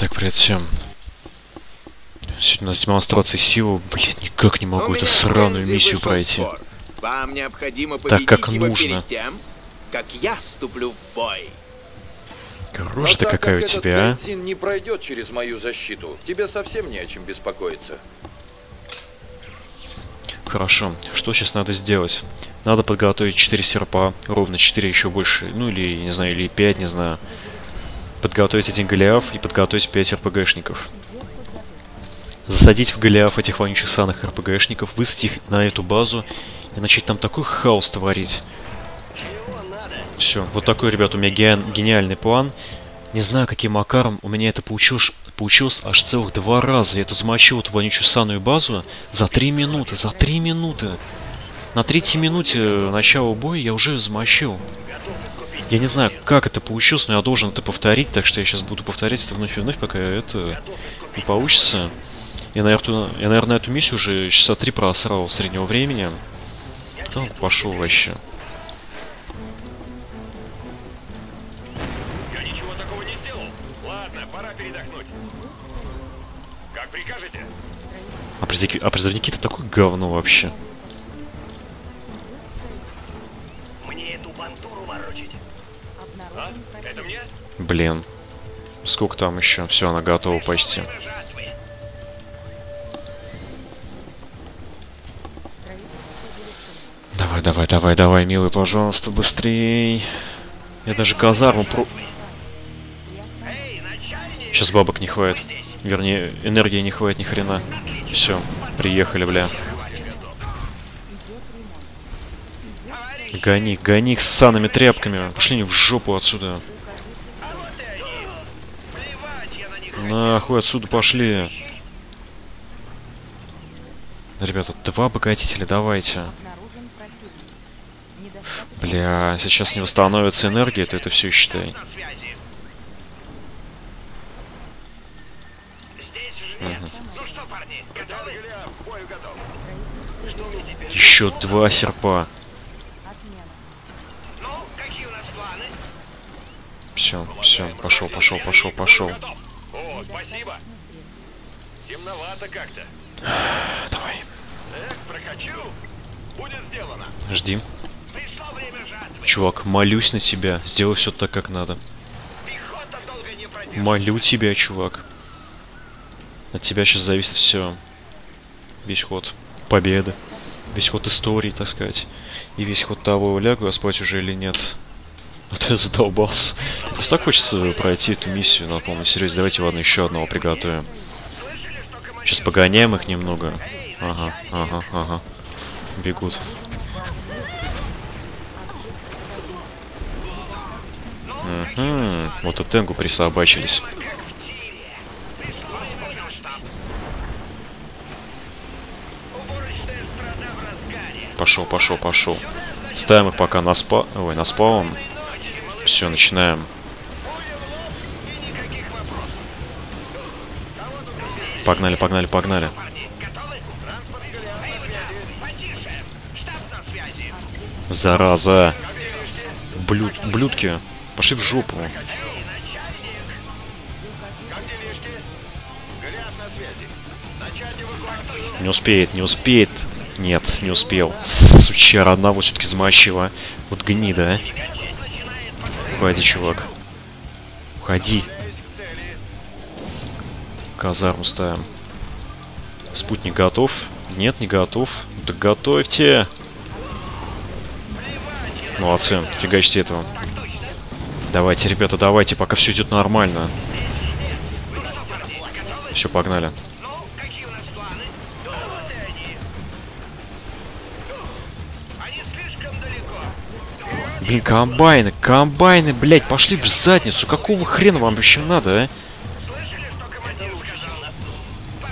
Так, привет всем. Сегодня у нас демонстрация силы. Блин, никак не У могу меня эту сраную миссию пройти. спор. Вам необходимо Так, как его нужно. перед тем, как я вступлю в бой. Так какая у как этот тебя, а? не пройдет через мою защиту, тебе совсем не о чем беспокоиться. Хорошо. Что сейчас надо сделать? Надо подготовить 4 серпа, ровно 4 еще больше, ну или, не знаю, или 5, не знаю. Подготовить один голиаф и подготовить 5 РПГшников. Засадить в голиаф этих вонючих саных РПГшников, высадить их на эту базу и начать там такой хаос творить. Все, вот такой, ребят, у меня ген- гениальный план. Не знаю, каким макаром у меня это получилось, получилось аж целых два раза. Я эту замочил эту вонючую санную базу за три минуты. За три минуты. На третьей минуте э, начала боя я уже замочил. Я не знаю, как это получилось, но я должен это повторить, так что я сейчас буду повторять это вновь и вновь, пока это не получится. Я, наверное, я, наверное, эту миссию уже часа три просрал среднего времени. Да, пошел вообще. А, а призывники-то такое говно вообще. Блин. Сколько там еще? Все, она готова почти. Давай, давай, давай, давай, милый, пожалуйста, быстрей. Я даже казарму про... Сейчас бабок не хватит. Вернее, энергии не хватит ни хрена. Все, приехали, бля. Гони, гони их с санными тряпками. Пошли они в жопу отсюда. Нахуй отсюда пошли. Ребята, два обогатителя, давайте. Бля, сейчас не восстановится энергия, то это все считай. Еще два серпа. Все, все, пошел, пошел, пошел, пошел. Спасибо. Темновато как-то. Давай, Эх, прокачу. Будет сделано. жди. Пришло время жатвы. Чувак, молюсь на тебя. Сделай все так, как надо. Пехота долго не продержится. Молю тебя, чувак. От тебя сейчас зависит все. Весь ход победы. Весь ход истории, так сказать. И весь ход того, лягу я спать уже или нет. То я задолбался. Просто так хочется пройти эту миссию на полном серьезе. Давайте, ладно, еще одного приготовим. Сейчас погоняем их немного. Ага, ага, ага. Бегут. Угу. Вот и Тенгу присобачились. Пошел, пошел, пошел. Ставим их пока на спа... Ой, на спаун. Все, начинаем. Погнали, погнали, погнали. Зараза. Блюд... Блюдки. Пошли в жопу. Не успеет, не успеет. Нет, не успел. Сучара одного все-таки замочила. Вот гнида, а. Уходи, чувак. Уходи. Казарму ставим. Спутник готов? Нет, не готов. Да готовьте. Молодцы, фигачьте этого. Давайте, ребята, давайте, пока все идет нормально. Все, погнали. Блин, комбайны, комбайны, блядь, пошли в задницу. Какого хрена вам вообще надо, а?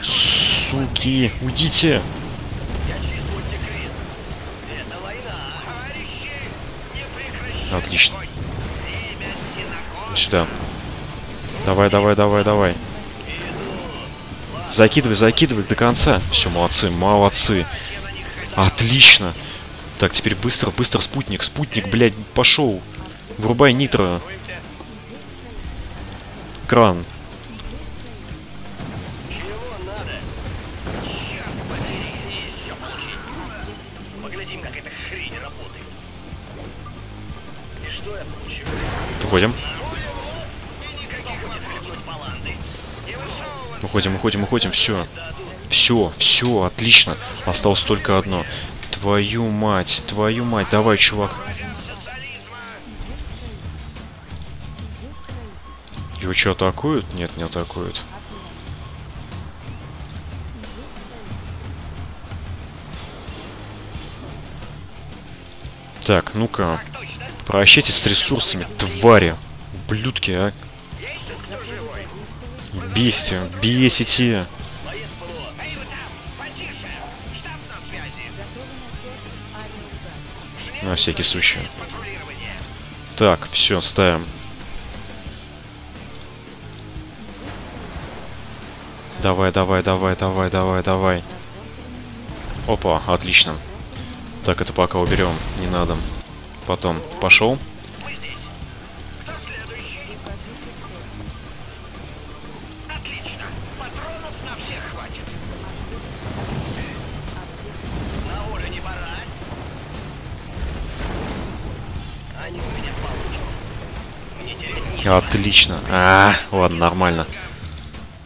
Суки, уйдите. Отлично. Сюда. Давай, давай, давай, давай. Закидывай, закидывай до конца. Все, молодцы, молодцы. Отлично. Так, теперь быстро, быстро, спутник, спутник, блядь, пошел. Врубай нитро. Кран. Уходим. Уходим, уходим, уходим. Все. Все, все, отлично. Осталось только одно. Твою мать, твою мать, давай, чувак. Его что, атакуют? Нет, не атакуют. Так, ну-ка. Прощайтесь с ресурсами, твари. Ублюдки, а. Бесите, бесите. На всякий случай. Так, все, ставим. Давай, давай, давай, давай, давай, давай. Опа, отлично. Так, это пока уберем, не надо. Потом, пошел. Отлично. А, ладно, нормально.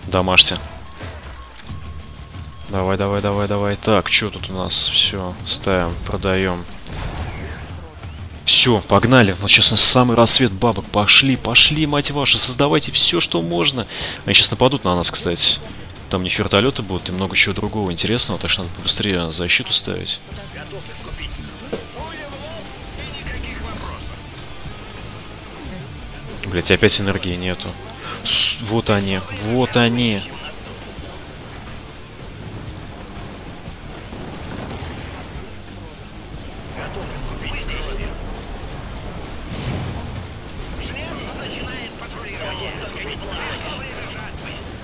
Домашься. Давай, давай, давай, давай. Так, что тут у нас? Все, ставим, продаем. Все, погнали. Вот сейчас у нас самый рассвет бабок. Пошли, пошли, мать вашу. Создавайте все, что можно. Они сейчас нападут на нас, кстати. Там них вертолеты будут и много чего другого интересного, так что надо побыстрее защиту ставить. Блять, опять энергии нету. С- вот они, вот они.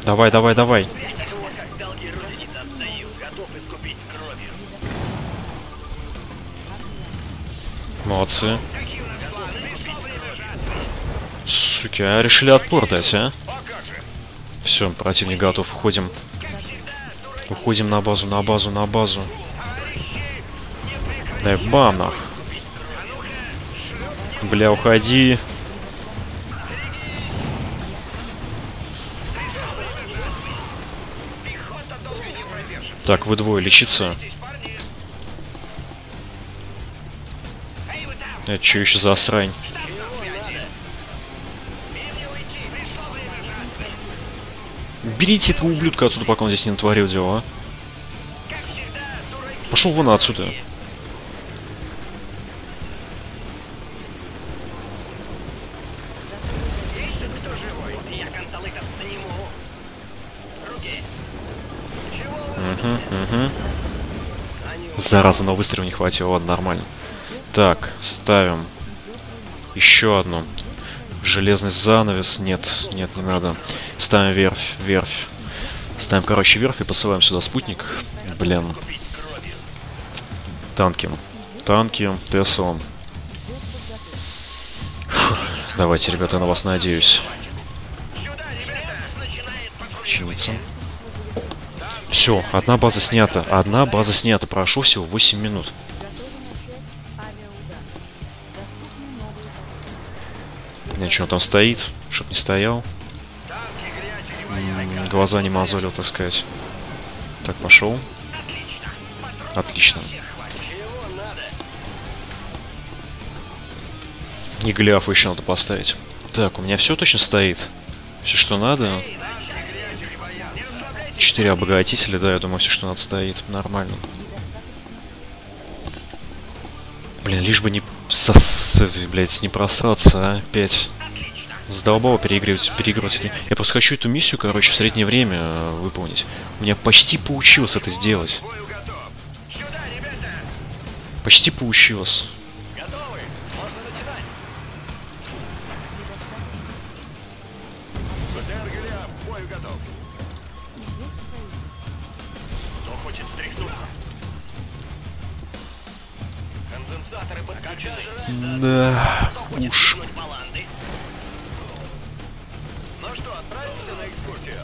Давай, давай, давай. Молодцы. Суки, а решили отпор дать, а? Все, противник готов, уходим. Уходим на базу, на базу, на базу. Дай бам нах. Бля, уходи. Так, вы двое лечиться. Это что еще за срань? Берите этого ублюдка отсюда, пока он здесь не натворил дела. Пошел вон отсюда. Угу. Зараза, но выстрела не хватило, ладно, нормально. Так, ставим. Еще одну. Железный занавес. Нет, нет, не надо. Ставим верфь, верфь. Ставим, короче, верфь и посылаем сюда спутник. Блин. Танки. Танки. Фух, Давайте, ребята, я на вас надеюсь. Чиниться. Все, одна база снята. Одна база снята. Прошу всего 8 минут. Ничего там стоит, чтоб не стоял. Глаза не мозолил, так сказать. Так, пошел. Отлично. И гляф еще надо поставить. Так, у меня все точно стоит. Все, что надо. Четыре обогатителя, да, я думаю, все, что надо, стоит. Нормально. Блин, лишь бы не сос... блядь, не просраться, а, опять. Задолбало переигрывать, переигрывать. Я просто хочу эту миссию, короче, в среднее время э, выполнить. У меня почти получилось это сделать. Почти получилось. Что, отправимся на экскурсию?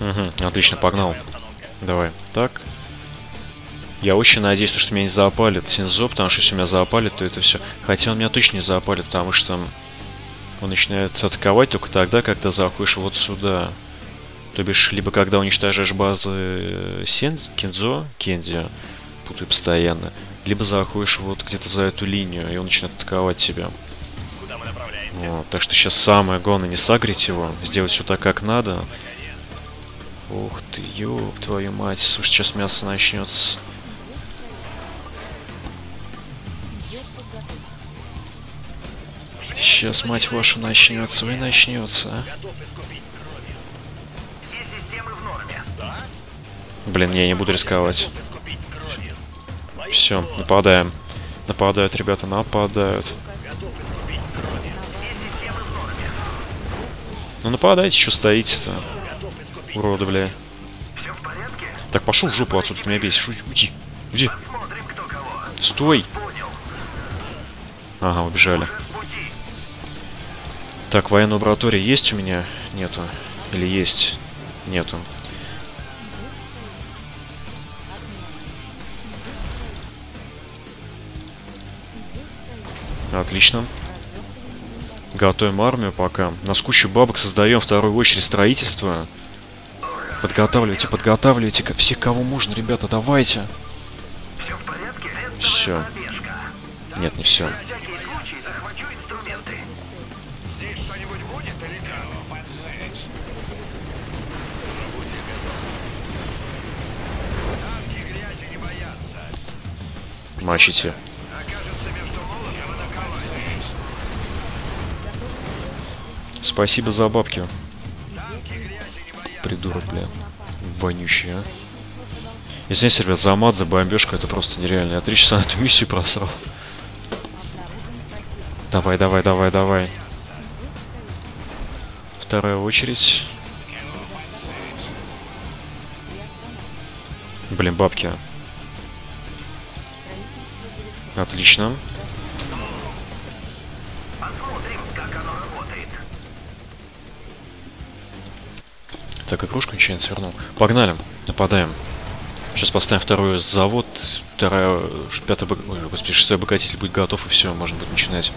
Угу, отлично, погнал. Давай. Так. Я очень надеюсь, что меня не запалит Синзо, потому что если меня запалит, то это все. Хотя он меня точно не запалит, потому что он начинает атаковать только тогда, когда заходишь вот сюда. То бишь, либо когда уничтожаешь базы э, Сен... Кензо, Кензи, путаю постоянно, либо заходишь вот где-то за эту линию, и он начинает атаковать тебя. Вот, так что сейчас самое главное не сагрить его, сделать все так, как надо. Ух ты, ёб твою мать, слушай, сейчас мясо начнется. Сейчас, мать вашу, начнется, и начнется. а. Блин, я не буду рисковать. Все, нападаем. Нападают, ребята, нападают. Ну нападайте, что стоите-то? Уроды, бля. Так, пошел в жопу отсюда, ты меня бесишь. Уйди, Уйди. Стой. Ага, убежали. Так, военная лаборатория есть у меня? Нету. Или есть? Нету. Отлично. Готовим армию пока. На кучу бабок создаем вторую очередь строительства. Подготавливайте, подготавливайте ко- всех, кого можно, ребята, давайте. Все в порядке? Пробежка. Нет, не все. На Спасибо за бабки. Придурок, бля. Вонючий, а. Извините, ребят, за мат, за бомбежку, это просто нереально. Я три часа на эту миссию просрал. Давай, давай, давай, давай. Вторая очередь. Блин, бабки. Отлично. Так, игрушку ничего не свернул. Погнали, нападаем. Сейчас поставим второй завод, вторая, пятый, бо- ой, господи, шестой обогатитель будет готов, и все, можно будет начинать.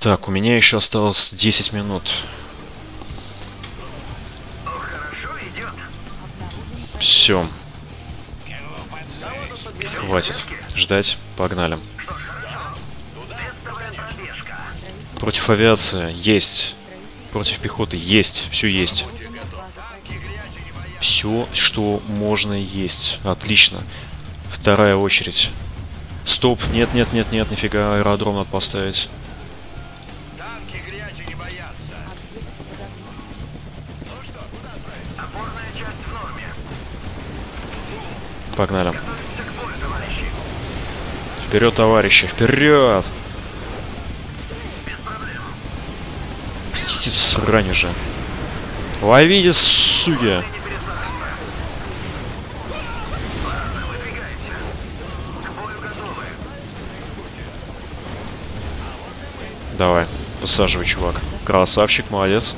Так, у меня еще осталось 10 минут. Все. Хватит. Ждать. Погнали. Против авиации есть. Против пехоты есть. Все есть. Все, что можно есть. Отлично. Вторая очередь. Стоп. Нет, нет, нет, нет, нифига. Аэродром надо поставить. Погнали. Вперед, товарищи, вперед! Срань уже. Ловите, суки! Давай, посаживай, чувак. Красавчик, молодец.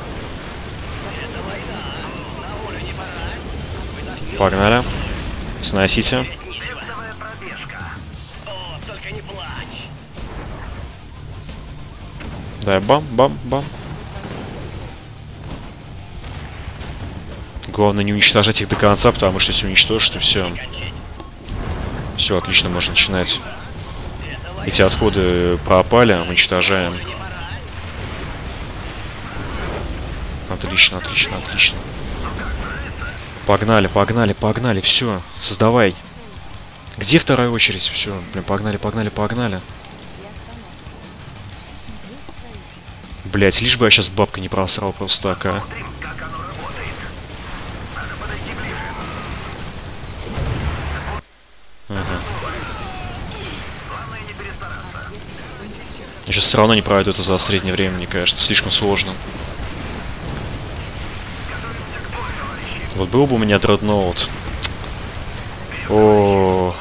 Погнали. Сносите. Дай бам, Главное не уничтожать их до конца, потому что если уничтожишь, то все. Все, отлично, можно начинать. Эти отходы пропали, уничтожаем. Отлично, отлично, отлично. Погнали, погнали, погнали, все, создавай. Где вторая очередь? Все, блин, погнали, погнали, погнали. Блять, лишь бы я сейчас бабка не просрал просто так, Я сейчас все равно не пройду это за среднее время, мне кажется, слишком сложно. Вот был бы у меня дредноут. О,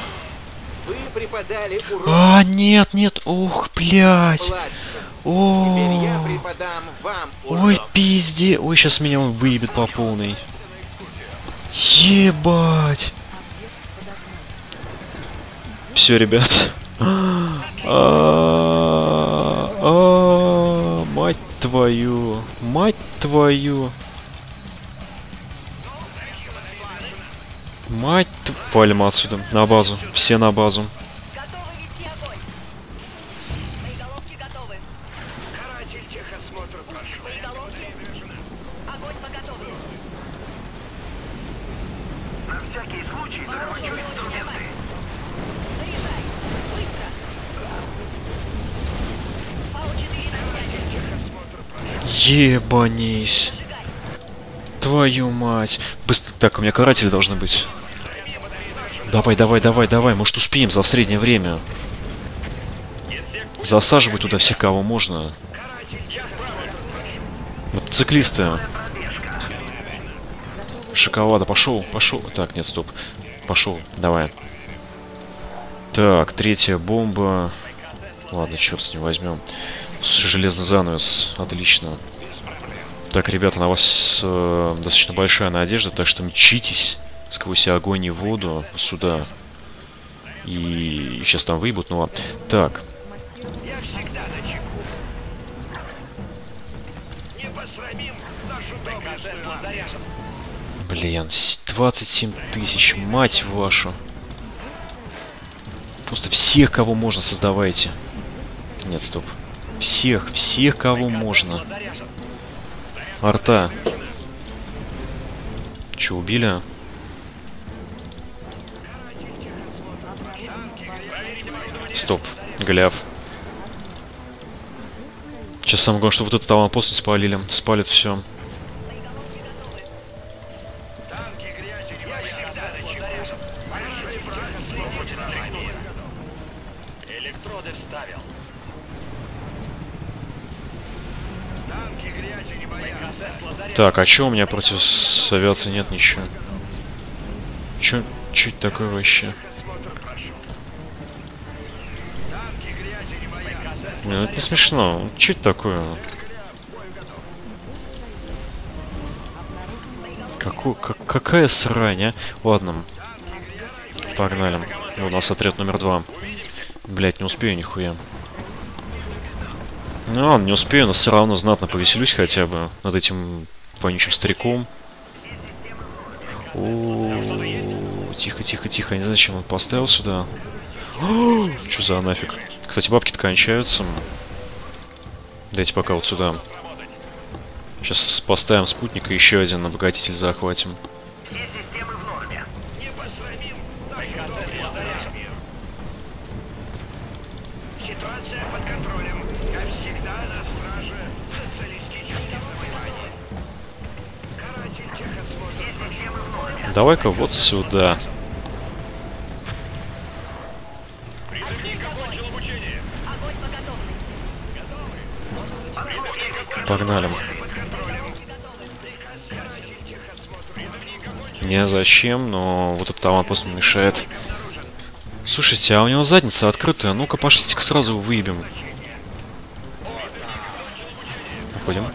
а, нет, нет, ух, блядь. О, ой, пизде. Ой, сейчас меня он выебет по полной. Ебать. Все, ребят. А, а, Мать твою. Мать твою. Мать тв- Валим отсюда. На базу. Все на базу. Ебанись. Твою мать. Быстро. Так, у меня каратели должны быть. Давай, давай, давай, давай. Может успеем за среднее время. Засаживай туда всех, кого можно. Мотоциклисты. Шоколада, пошел, пошел. Так, нет, стоп. Пошел, давай. Так, третья бомба. Ладно, черт с ним возьмем. Железный занавес, отлично. Так, ребята, на вас э, достаточно большая надежда, так что мчитесь сквозь огонь и воду сюда. И сейчас там выебут, ну ладно. Так, блин, с- 27 тысяч, мать вашу. Просто всех, кого можно, создавайте. Нет, стоп. Всех, всех, кого можно. Арта. Че, убили? Стоп, Гляв. Сейчас самое главное, что вот этот аванпост не спалили. Спалит все. Так, а чё у меня против с авиации нет ничего? Чё, чё это такое вообще? Не, ну это не смешно. Чё это такое? Каку, как- какая срань, а? Ладно. Погнали. У нас отряд номер два. Блять, не успею нихуя. Ну ладно, не успею, но все равно знатно повеселюсь хотя бы над этим вонючим стариком. Тихо, тихо, тихо. Не знаю, зачем он поставил сюда. Что за нафиг? Кстати, бабки-то кончаются. Дайте пока вот сюда. Сейчас поставим спутник и еще один обогатитель захватим. Давай-ка вот сюда. Погнали. Не зачем, но вот этот аванпост мешает. Слушайте, а у него задница открытая. Ну-ка, пошлите-ка сразу выебем. Уходим.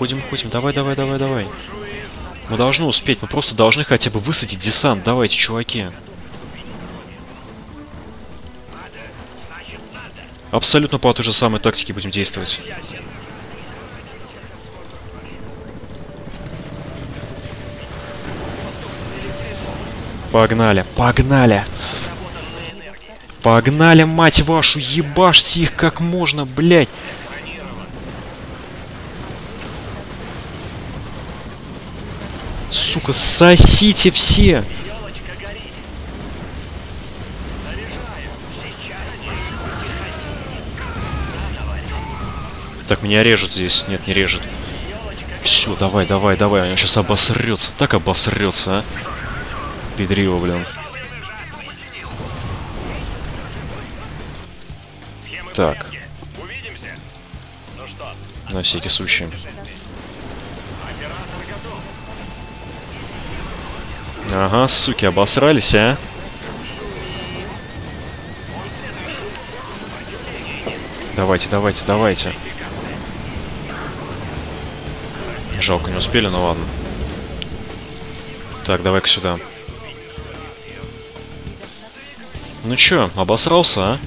Уходим, уходим. Давай, давай, давай, давай. Мы должны успеть. Мы просто должны хотя бы высадить десант. Давайте, чуваки. Абсолютно по той же самой тактике будем действовать. Погнали, погнали. Погнали, мать вашу, ебашьте их как можно, блядь. Сука, сосите все. Так, меня режут здесь. Нет, не режет. Все, давай, давай, давай. Он сейчас обосрется. Так обосрется, а. Педрила, блин. Так. На всякий случай. Ага, суки, обосрались, а? Давайте, давайте, давайте. Жалко, не успели, но ладно. Так, давай-ка сюда. Ну чё, обосрался, а?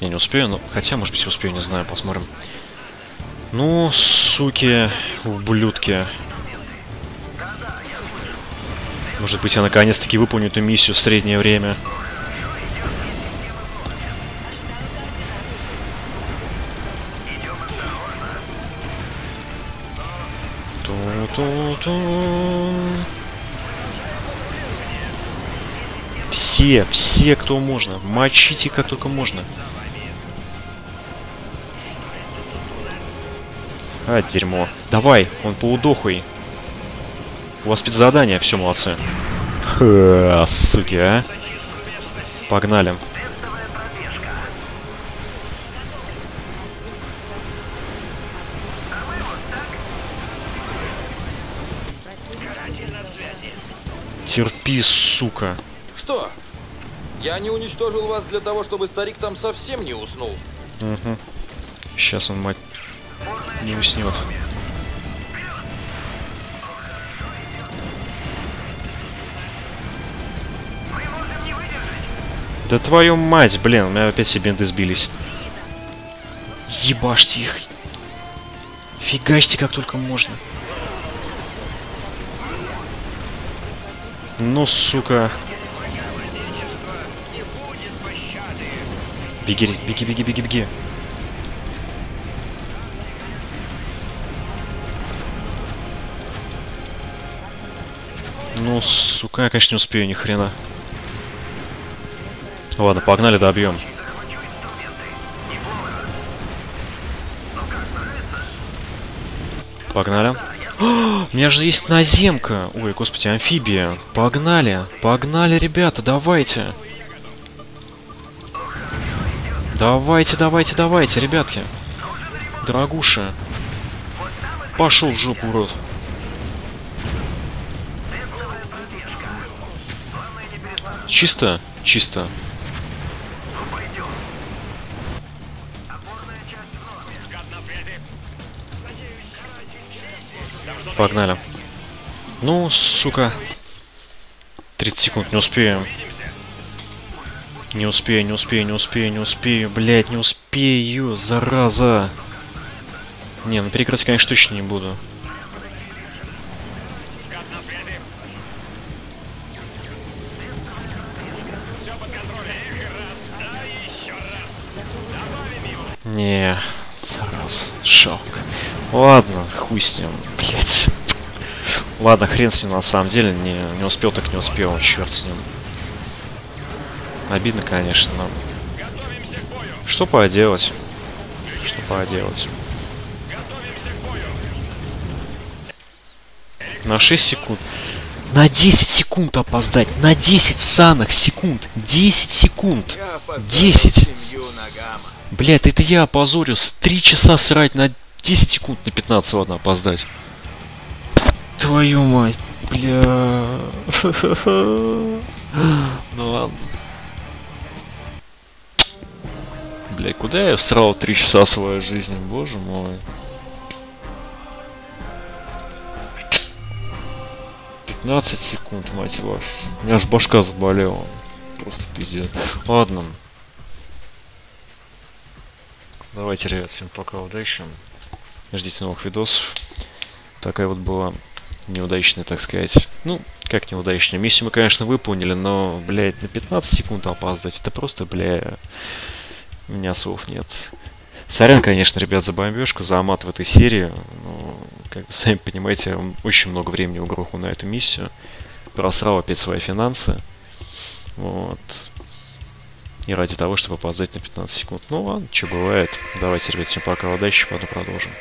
Я не успею, ну, хотя, может быть, успею, не знаю, посмотрим. Ну, суки, ублюдки. Может быть, я наконец-таки выполню эту миссию в среднее время. Ту-ту-ту. Все, все, кто можно. Мочите как только можно. А, дерьмо. Давай, он поудохуй. У вас спецзадание, все, молодцы. Ха, суки, а. Погнали. Терпи, сука. Что? Я не уничтожил вас для того, чтобы старик там совсем не уснул. Угу. Сейчас он, мать, не уснет. Да твою мать, блин, у меня опять все бинты сбились. Ебашьте их. Фигачьте как только можно. Ну, сука. Беги, беги, беги, беги, беги. Ну, сука, я, конечно, не успею ни хрена. Ладно, погнали, добьем. Погнали. О, у меня же есть наземка. Ой, господи, амфибия. Погнали. Погнали, ребята, давайте. Давайте, давайте, давайте, ребятки. Дорогуша. Пошел в жопу, урод. Чисто? Чисто. Погнали. Ну, сука. 30 секунд, не успею. Не успею, не успею, не успею, не успею. Блять, не успею, зараза. Не, ну перекрыть, конечно, точно не буду. Не, зараза, жалко. Ладно, хуй с ним, блять. Ладно, хрен с ним на самом деле, не, не успел так не успел, черт с ним. Обидно, конечно, но... Что поделать? Что поделать? На 6 секунд. На 10 секунд опоздать. На 10 санах секунд. 10 секунд. Я опоздал 10. семью ногам. Блядь, это я опозорился. 3 часа всрать на 10 секунд, на 15, ладно, опоздать. Твою мать, бля. Ну ладно. Бля, куда я всрал 3 часа своей жизни, боже мой. 15 секунд, мать вашу. У меня аж башка заболела. Просто пиздец. Ладно. Давайте, ребят, всем пока, удачи. Ждите новых видосов. Такая вот была неудачная, так сказать. Ну, как неудачная. Миссию мы, конечно, выполнили, но, блядь, на 15 секунд опоздать. Это просто, бля... У меня слов нет. Сорян, конечно, ребят, за бомбежку, за мат в этой серии. Но, как вы сами понимаете, очень много времени угрохал на эту миссию. Просрал опять свои финансы. Вот. И ради того, чтобы опоздать на 15 секунд. Ну ладно, что бывает. Давайте, ребят, всем пока, удачи, потом продолжим.